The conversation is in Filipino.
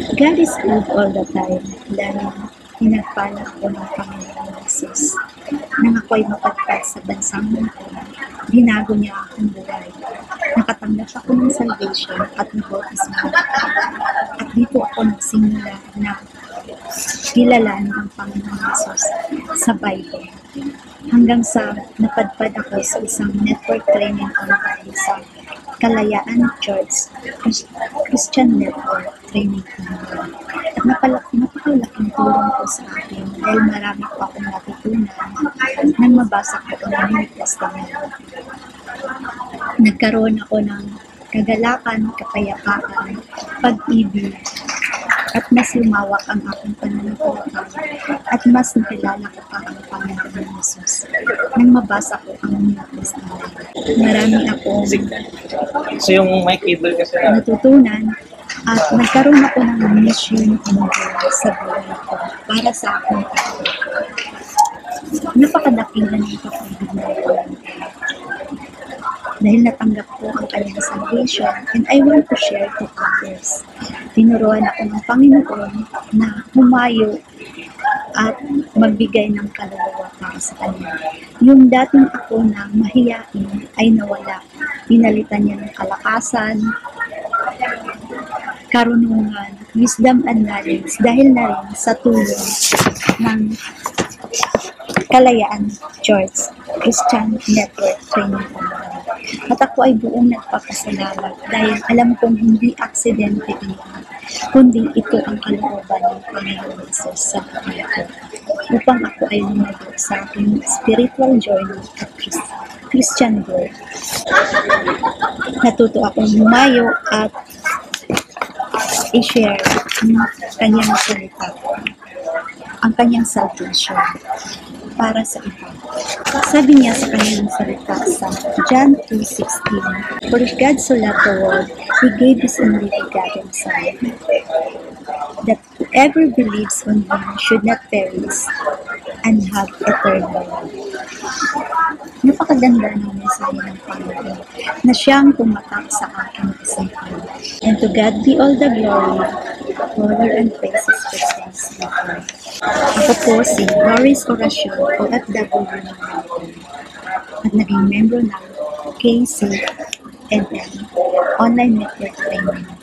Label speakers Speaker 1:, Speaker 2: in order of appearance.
Speaker 1: God is good all the time dahil pinagpala ko ng Panginoon Jesus. Nang ako'y mapagpag sa bansang mundo, binago niya akong buhay. Nakatanggap ako ng salvation at nabautismo. At dito ako nagsimula na kilalanin ang Panginoon Jesus sa Bible. Hanggang sa napadpad ako sa isang network training online sa Kalayaan Church Christian Network Training Program. At napalaki, napakalaking tulong po sa akin dahil marami po akong natutunan nang mabasa ko ang New Testament. Nagkaroon ako ng kagalakan, kapayapaan, pag-ibig, at mas lumawak ang aking pananampalataya at mas nakilala ko pa ang Panginoon Jesus nang mabasa ko ang New Testament. Marami akong
Speaker 2: So yung may cable kasi na
Speaker 1: natutunan at nagkaroon ako ng mission God sa buhay ko para sa aking tao. Napakadakilan ng kapatid na ito. Dahil natanggap ko ang kanyang salvation and I want to share to others. Tinuruan ako ng Panginoon na humayo at magbigay ng kaluluwa para sa kanya. Yung dating ako na mahiyain ay nawala. Pinalitan niya ng kalakasan, karunungan, wisdom and knowledge dahil na rin sa tulong ng Kalayaan Church Christian Network Training Program. At ako ay buong nagpapasalamat dahil alam kong hindi aksidente ito, kundi ito ang kalooban ng Panginoon Jesus sa ko upang ako ay lumago sa aking spiritual journey at Christ- Christian growth. Natuto akong lumayo at i-share ang kanyang salita, ang kanyang salvation para sa iba. Sabi niya sa kanyang salita sa John 2.16, For God so loved the world, He gave His only begotten Son, that whoever believes on Him should not perish and have eternal life. Napakaganda ng na siyang tumatak sa aking isipan. And to God be all the glory, honor and praises for things before. Ako po si Doris Oracion, OFW ng Melbourne, at naging membro ng KCNM Online Network Training.